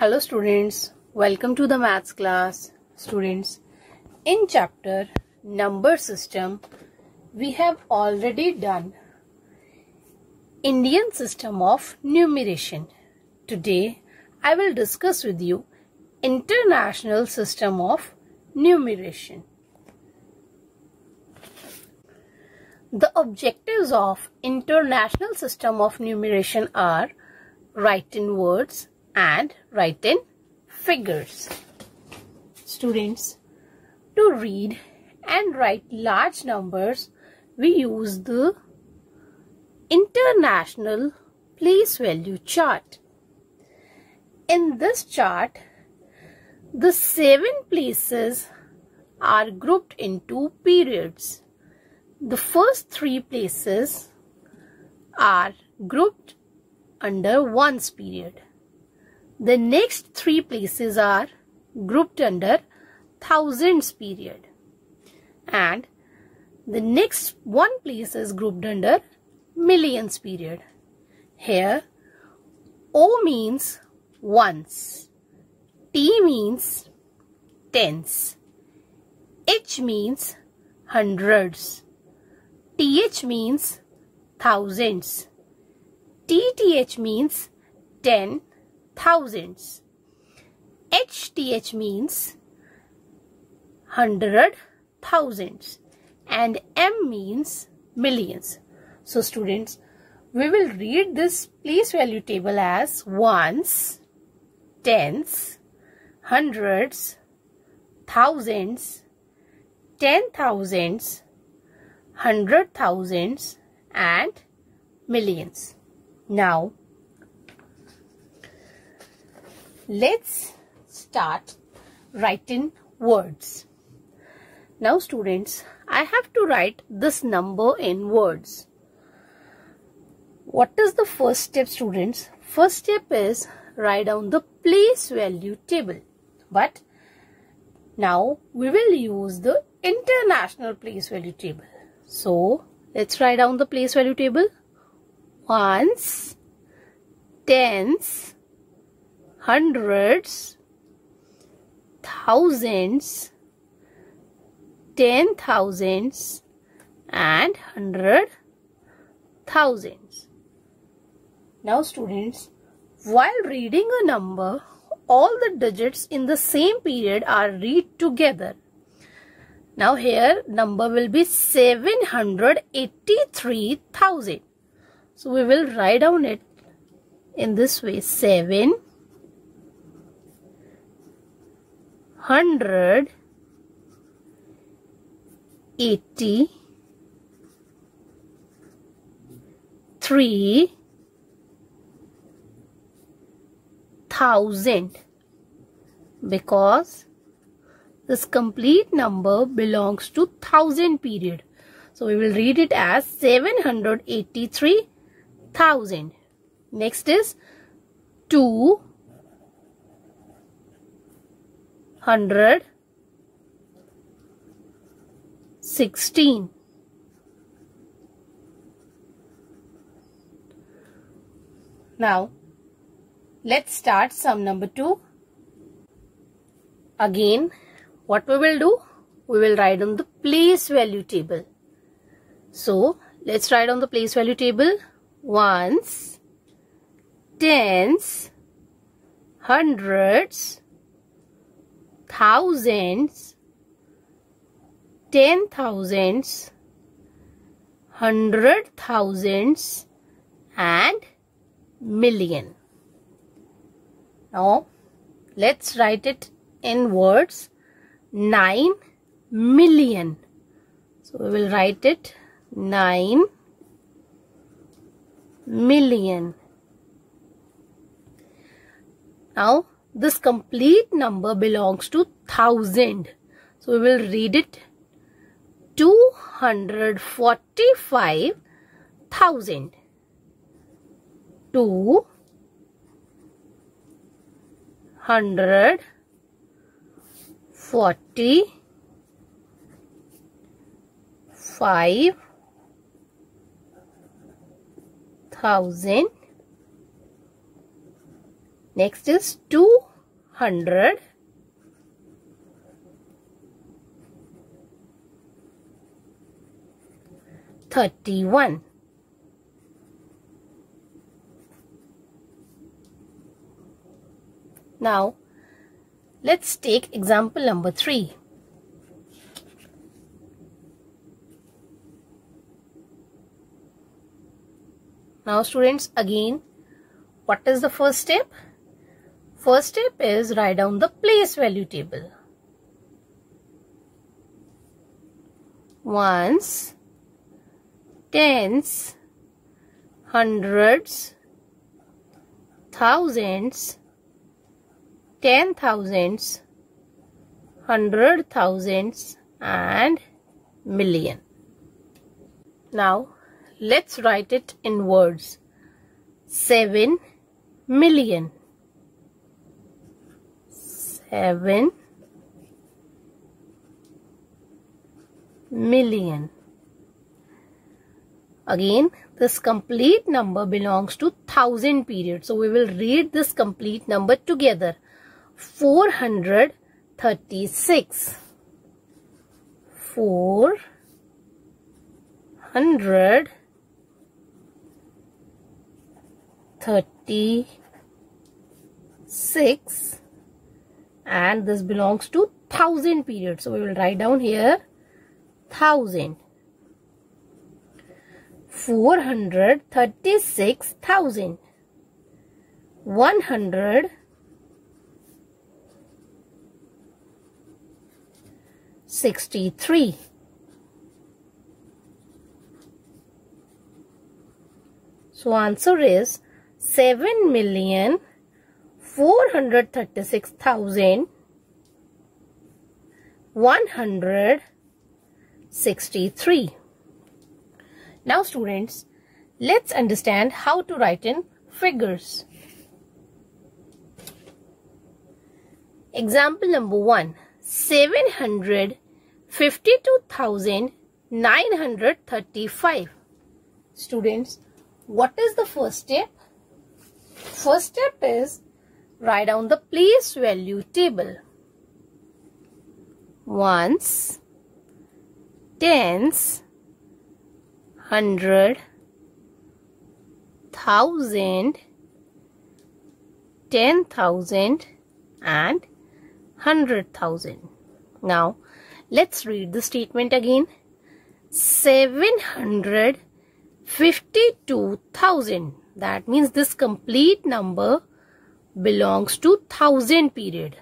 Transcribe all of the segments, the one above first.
Hello students, welcome to the maths class. Students, in chapter number system, we have already done Indian system of numeration. Today, I will discuss with you international system of numeration. The objectives of international system of numeration are write in words and write in figures. Students, to read and write large numbers, we use the International Place Value Chart. In this chart, the seven places are grouped into periods the first three places are grouped under ones period. The next three places are grouped under thousands period. And the next one place is grouped under millions period. Here O means ones, T means tens, H means hundreds, TH means thousands. TTH means ten thousands. HTH means hundred thousands. And M means millions. So students, we will read this place value table as ones, tens, hundreds, thousands, ten thousands, hundred thousands and millions. Now, let's start writing words. Now students, I have to write this number in words. What is the first step students? First step is write down the place value table. But now we will use the international place value table. So, let's write down the place value table. Ones, tens, hundreds, thousands, ten thousands and hundred thousands. Now students, while reading a number, all the digits in the same period are read together. Now here number will be 783,000. So we will write down it in this way 7 hundred eighty three thousand because this complete number belongs to thousand period. So we will read it as 783,000. Next is 2 hundred sixteen. Now, let's start sum number 2. Again, what we will do? We will write on the place value table. So, let's write on the place value table. Ones, tens, hundreds, thousands, ten thousands, hundred thousands and million. Now, let's write it in words 9 million. So we will write it 9 million. Now this complete number belongs to thousand. So we will read it 245,000. 2 hundred forty five thousand next is two hundred, thirty-one. Now, let's take example number 3. Now students, again, what is the first step? First step is write down the place value table. Ones, tens, hundreds, thousands, ten thousands, hundred thousands and million. Now let's write it in words. 7 million. 7 million. Again, this complete number belongs to thousand period. So we will read this complete number together. 436 4 hundred thirty six and this belongs to thousand period so we will write down here thousand. four hundred thirty six thousand. one hundred 63. So answer is 7 million 436,000 163. Now students, let's understand how to write in figures. Example number 1. 752,935. Students, what is the first step? First step is write down the place value table. Ones, tens, hundred, thousand, ten thousand and Now, let's read the statement again. 752,000. That means this complete number belongs to 1000 period.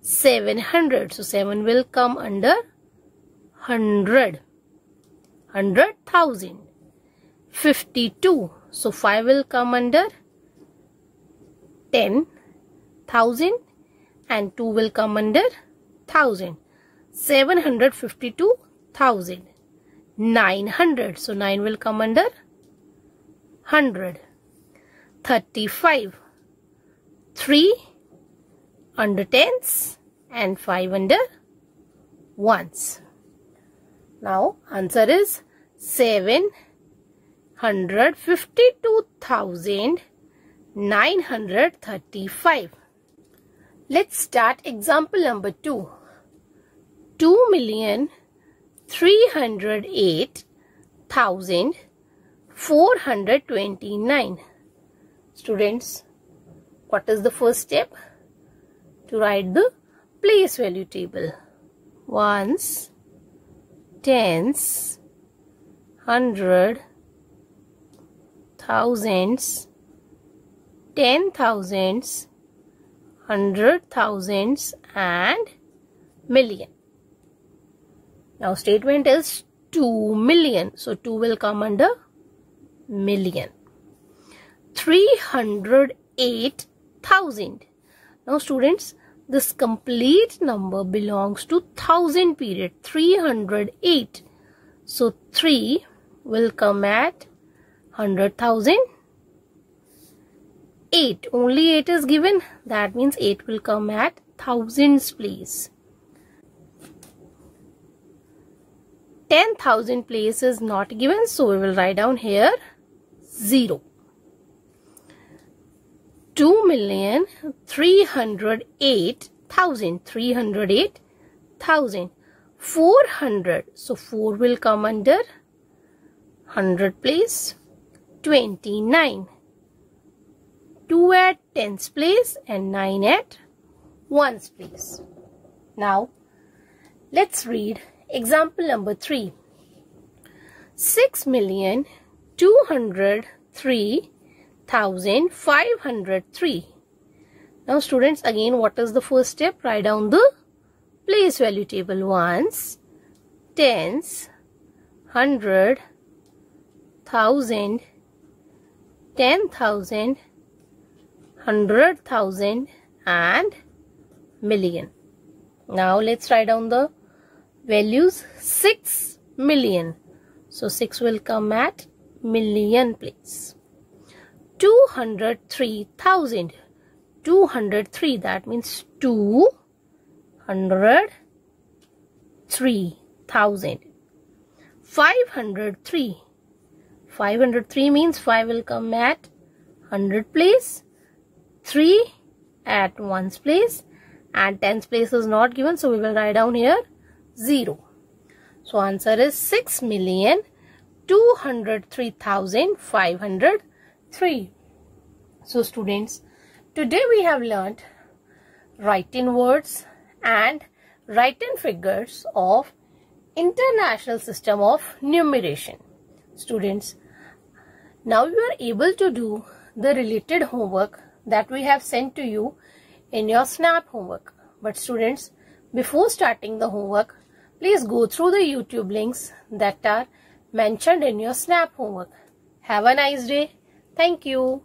700. So, 7 will come under 100. 100,000. 52. So, 5 will come under 10,000 and 2 will come under 1000. 752,000. 900. So 9 will come under 100. 35. 3 under tens and 5 under ones. Now answer is 752,935. Let's start example number 2. 2 million 308,429. Students, what is the first step? To write the place value table. Ones, tens, hundred, thousands, ten thousands, hundred thousands and million. Now statement is 2 million. So 2 will come under million. 308,000. Now students, this complete number belongs to 1000 period 308. So 3 will come at 100,000 8 only 8 is given that means 8 will come at thousands place 10,000 place is not given so we will write down here 0 two million three hundred eight thousand three hundred eight thousand four hundred. So four will come under hundred place twenty nine two at tens place and nine at ones place. Now let's read example number three. Six million two hundred three thousand five hundred three. Now students again what is the first step? Write down the place value table. Ones, tens, hundred, thousand, ten thousand, hundred thousand and million. Now let's write down the values 6 million. So 6 will come at million place. 203,000. 203 that means 203,000. 503. 503 means 5 will come at 100 place. 3 at 1's place and 10's place is not given so we will write down here 0. So answer is 6 million 203,503. So students, today we have learnt write-in words and write-in figures of International System of Numeration. Students, now you are able to do the related homework that we have sent to you in your SNAP homework. But students, before starting the homework, please go through the YouTube links that are mentioned in your SNAP homework. Have a nice day. Thank you.